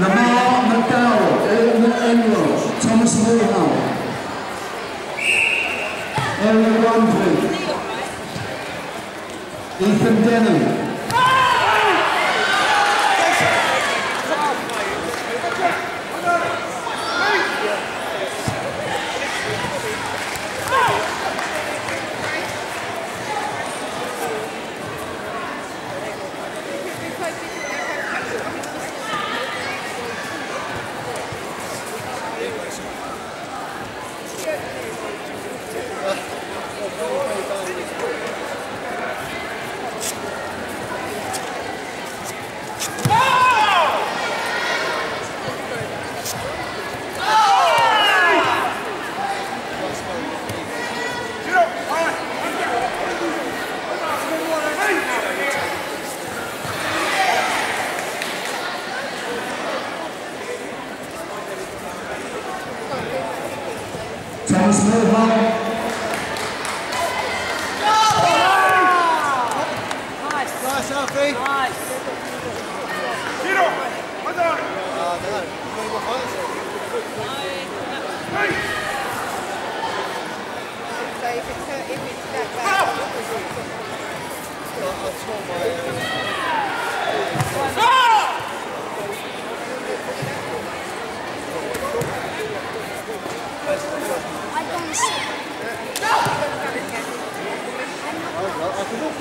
Lamar McDowell, Emerald, Thomas Mulhall. Aaron Wandry. Ethan Denham. Thomas Mulhall. Nice, Alfie. Nice. Tiro! Guarda! Dai, non lo fai, So if it's, if it's that bad,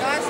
Nice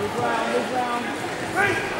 Hey!